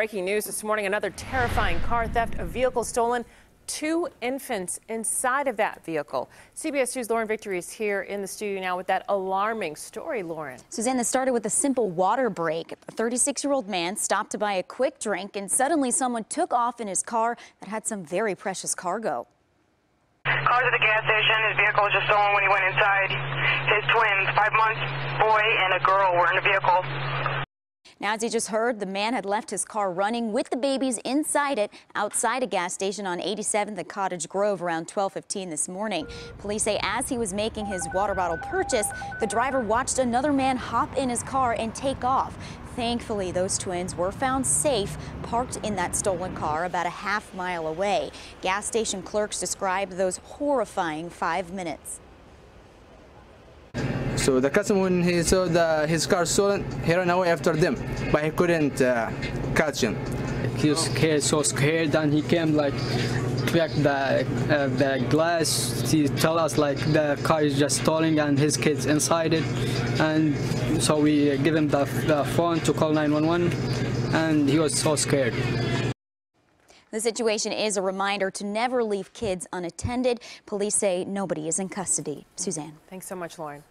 Breaking news this morning another terrifying car theft, a vehicle stolen, two infants inside of that vehicle. CBS 2's Lauren Victory is here in the studio now with that alarming story, Lauren. Suzanne, this started with a simple water break. A 36 year old man stopped to buy a quick drink, and suddenly someone took off in his car that had some very precious cargo. Cars at the gas station. His vehicle was just stolen when he went inside. His twins, five months boy and a girl, were in the vehicle. Now, as you just heard, the man had left his car running with the babies inside it outside a gas station on 87th and Cottage Grove around 12:15 this morning. Police say as he was making his water bottle purchase, the driver watched another man hop in his car and take off. Thankfully, those twins were found safe, parked in that stolen car about a half mile away. Gas station clerks described those horrifying five minutes. So the customer, when he saw the, his car stolen, he ran away after them, but he couldn't uh, catch him. He was scared, so scared, and he came like crack the uh, the glass. He tell us like the car is just stolen and his kids inside it, and so we give him the, the phone to call 911, and he was so scared. The situation is a reminder to never leave kids unattended. Police say nobody is in custody. Suzanne. Thanks so much, Lauren.